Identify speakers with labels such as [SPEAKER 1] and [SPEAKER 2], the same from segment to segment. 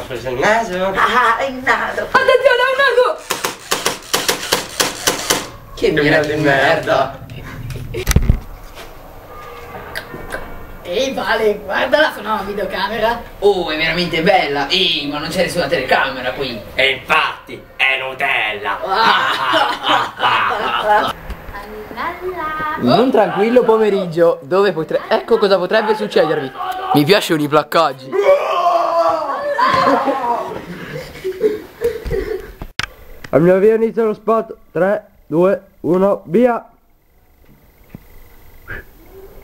[SPEAKER 1] Ha preso il naso.
[SPEAKER 2] Ah, il naso.
[SPEAKER 3] Attenzione, è un naso!
[SPEAKER 4] Che mira di merda.
[SPEAKER 3] Ehi Vale, guardala con una videocamera.
[SPEAKER 4] Oh, è veramente bella. Ehi, ma non c'è nessuna telecamera qui.
[SPEAKER 1] E infatti, è Nutella.
[SPEAKER 4] In un tranquillo pomeriggio dove potre... Ecco cosa potrebbe succedervi. Mi piacciono i placcaggi.
[SPEAKER 1] Al mio avvio inizia lo spot. 3, 2, 1, via.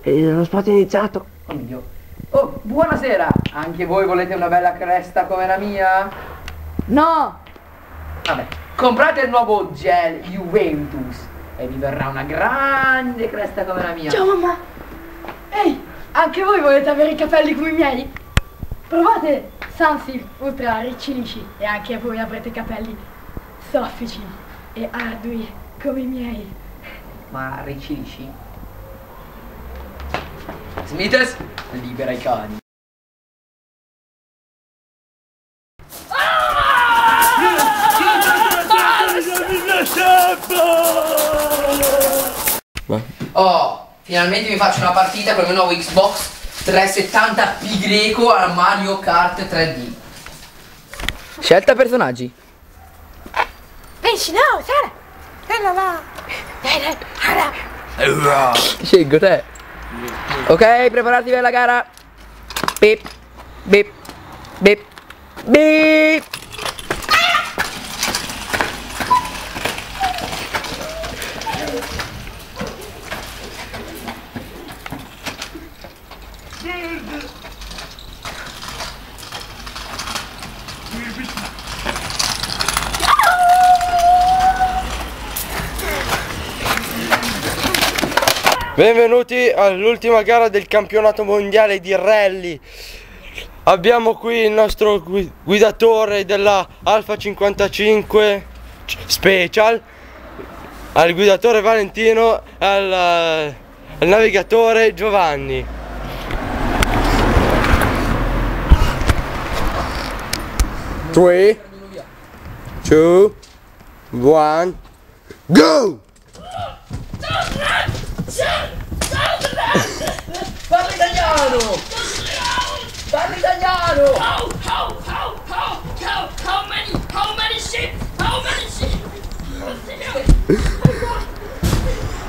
[SPEAKER 1] E lo spot è iniziato.
[SPEAKER 4] Oddio. Oh, buonasera. Anche voi volete una bella cresta come la mia?
[SPEAKER 3] No!
[SPEAKER 4] Vabbè, comprate il nuovo gel Juventus e vi verrà una grande cresta come la mia.
[SPEAKER 3] Ciao mamma! Ehi, anche voi volete avere i capelli come i miei? Provate Sunsilk Ultra Ricci Lisci e anche voi avrete capelli soffici e ardui come i miei.
[SPEAKER 4] Ma riccilisci? Smithers, libera i cani. Oh, finalmente mi faccio una partita con il mio nuovo Xbox 370 Pi greco a Mario Kart 3D. Scelta personaggi.
[SPEAKER 3] Pensi no, Sara! Dai, là, là. Dai, dai, Sara.
[SPEAKER 4] Scelgo te. Ok, preparati per la gara. Bip, bip, bip, bip.
[SPEAKER 1] Benvenuti all'ultima gara del campionato mondiale di rally. Abbiamo qui il nostro gui- guidatore della Alfa 55 Special, al guidatore Valentino e al, al navigatore Giovanni. Three, two, one, go!
[SPEAKER 4] Italiano! Parla italiano!
[SPEAKER 5] How, how, how, how, how, how many, how many sheep? How many sheep?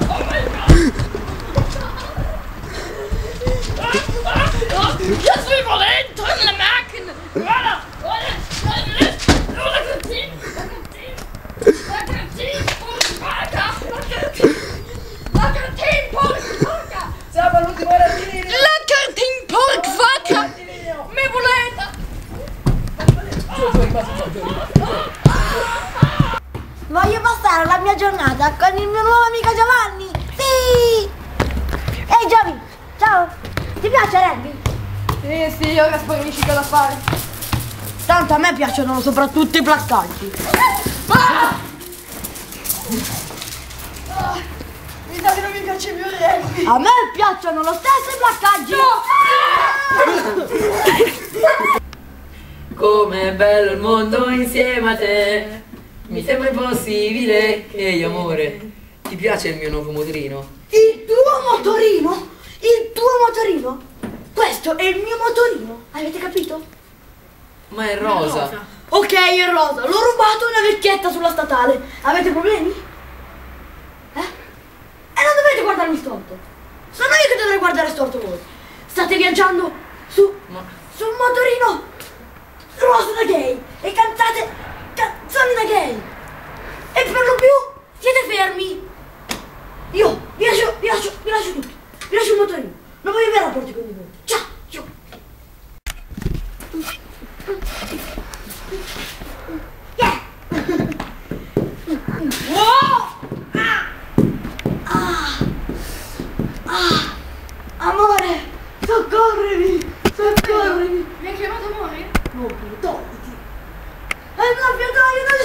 [SPEAKER 5] Oh my god! Jetzt will wir reden, drin in Marken! Warte, warte, warte, la cantina, la cantina, la cantina, porca, la cantina, la cantina, porca,
[SPEAKER 4] Siamo all'ultimo rallino!
[SPEAKER 5] la cantina, porca, vacca, mi volete?
[SPEAKER 2] Voglio passare la mia giornata con il mio nuovo amico Giovanni. Sì! Ehi Giovi, ciao! Ti piace rugby?
[SPEAKER 3] Sì, sì, ora sparisci che da fare.
[SPEAKER 2] Tanto a me piacciono soprattutto i placcaggi.
[SPEAKER 3] Mi sa che non mi piace più il rugby.
[SPEAKER 2] A me piacciono lo stesso i placcaggi.
[SPEAKER 4] Com'è bello il mondo insieme a te. Mi sembra impossibile che io amore. Ti piace il mio nuovo motorino?
[SPEAKER 2] Il tuo motorino? Il tuo motorino? Questo è il mio motorino, avete capito?
[SPEAKER 4] Ma è rosa.
[SPEAKER 2] Ok, è rosa, l'ho rubato una vecchietta sulla statale. Avete problemi? Eh? E non dovete guardarmi storto. Sono io che dovrei guardare storto voi. State viaggiando su,
[SPEAKER 4] Ma
[SPEAKER 2] sul motorino rosa da gay e cantate gay. E per lo più siete fermi. Io vi lascio, vi lascio, vi lascio tutti. Vi lascio il motorino.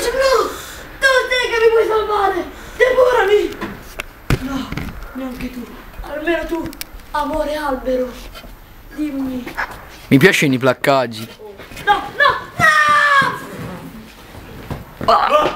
[SPEAKER 3] Invece
[SPEAKER 2] no! Dov'è che mi puoi salvare? Devorami! No, neanche tu. Almeno tu, amore albero. Dimmi.
[SPEAKER 4] Mi piacciono i placcaggi.
[SPEAKER 2] No, no, no!
[SPEAKER 4] Ah.